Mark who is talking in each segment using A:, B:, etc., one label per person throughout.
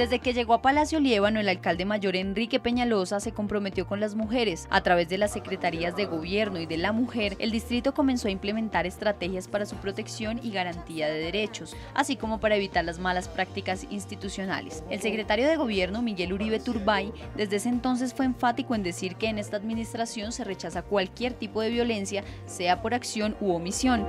A: Desde que llegó a Palacio Liébano, el alcalde mayor Enrique Peñalosa se comprometió con las mujeres. A través de las secretarías de gobierno y de la mujer, el distrito comenzó a implementar estrategias para su protección y garantía de derechos, así como para evitar las malas prácticas institucionales. El secretario de gobierno, Miguel Uribe Turbay, desde ese entonces fue enfático en decir que en esta administración se rechaza cualquier tipo de violencia, sea por acción u omisión.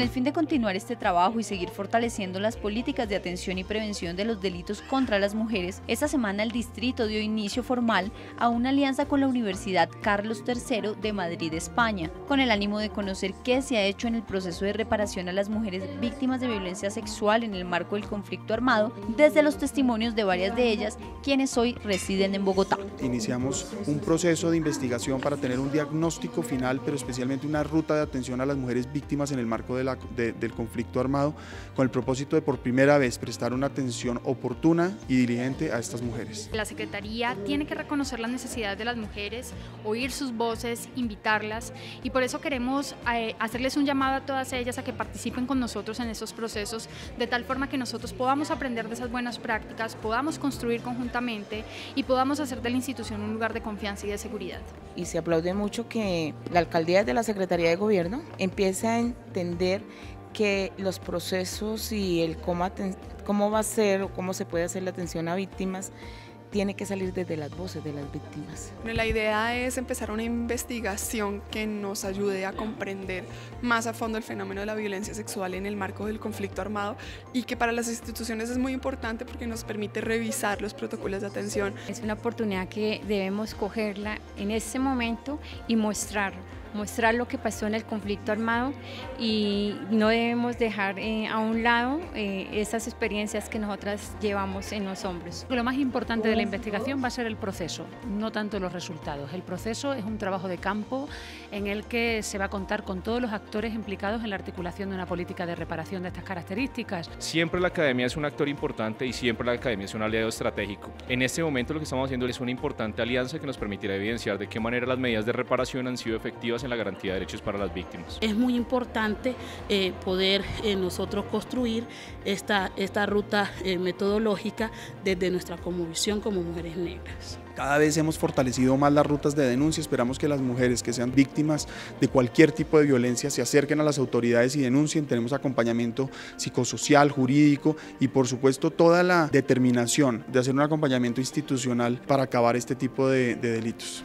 A: Con el fin de continuar este trabajo y seguir fortaleciendo las políticas de atención y prevención de los delitos contra las mujeres, esta semana el distrito dio inicio formal a una alianza con la Universidad Carlos III de Madrid, España, con el ánimo de conocer qué se ha hecho en el proceso de reparación a las mujeres víctimas de violencia sexual en el marco del conflicto armado, desde los testimonios de varias de ellas, quienes hoy residen en Bogotá.
B: Iniciamos un proceso de investigación para tener un diagnóstico final, pero especialmente una ruta de atención a las mujeres víctimas en el marco de del conflicto armado con el propósito de por primera vez prestar una atención oportuna y diligente a estas mujeres.
C: La Secretaría tiene que reconocer las necesidades de las mujeres, oír sus voces, invitarlas y por eso queremos eh, hacerles un llamado a todas ellas a que participen con nosotros en esos procesos de tal forma que nosotros podamos aprender de esas buenas prácticas, podamos construir conjuntamente y podamos hacer de la institución un lugar de confianza y de seguridad.
D: Y se aplaude mucho que la alcaldía de la Secretaría de Gobierno empiece a entender que los procesos y el cómo, cómo va a ser o cómo se puede hacer la atención a víctimas tiene que salir desde las voces de las víctimas.
E: la idea es empezar una investigación que nos ayude a comprender más a fondo el fenómeno de la violencia sexual en el marco del conflicto armado y que para las instituciones es muy importante porque nos permite revisar los protocolos de atención.
F: Es una oportunidad que debemos cogerla en ese momento y mostrar mostrar lo que pasó en el conflicto armado y no debemos dejar eh, a un lado eh, esas experiencias que nosotras llevamos en los hombros.
G: Lo más importante de la investigación va a ser el proceso, no tanto los resultados. El proceso es un trabajo de campo en el que se va a contar con todos los actores implicados en la articulación de una política de reparación de estas características.
H: Siempre la academia es un actor importante y siempre la academia es un aliado estratégico. En este momento lo que estamos haciendo es una importante alianza que nos permitirá evidenciar de qué manera las medidas de reparación han sido efectivas en la garantía de derechos para las víctimas.
I: Es muy importante eh, poder eh, nosotros construir esta, esta ruta eh, metodológica desde nuestra visión como mujeres negras.
B: Cada vez hemos fortalecido más las rutas de denuncia, esperamos que las mujeres que sean víctimas de cualquier tipo de violencia se acerquen a las autoridades y denuncien, tenemos acompañamiento psicosocial, jurídico y por supuesto toda la determinación de hacer un acompañamiento institucional para acabar este tipo de, de delitos.